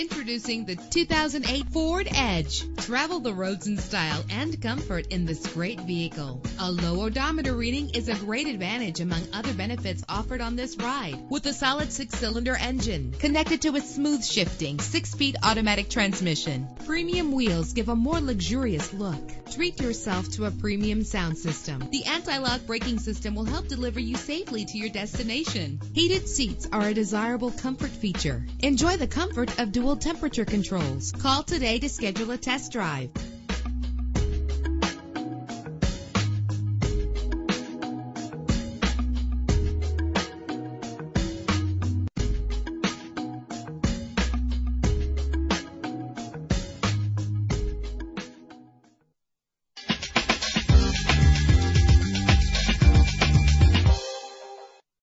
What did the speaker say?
Introducing the 2008 Ford Edge. Travel the roads in style and comfort in this great vehicle. A low odometer reading is a great advantage among other benefits offered on this ride. With a solid six-cylinder engine connected to a smooth shifting six-speed automatic transmission. Premium wheels give a more luxurious look. Treat yourself to a premium sound system. The anti-lock braking system will help deliver you safely to your destination. Heated seats are a desirable comfort feature. Enjoy the comfort of dual temperature controls. Call today to schedule a test drive.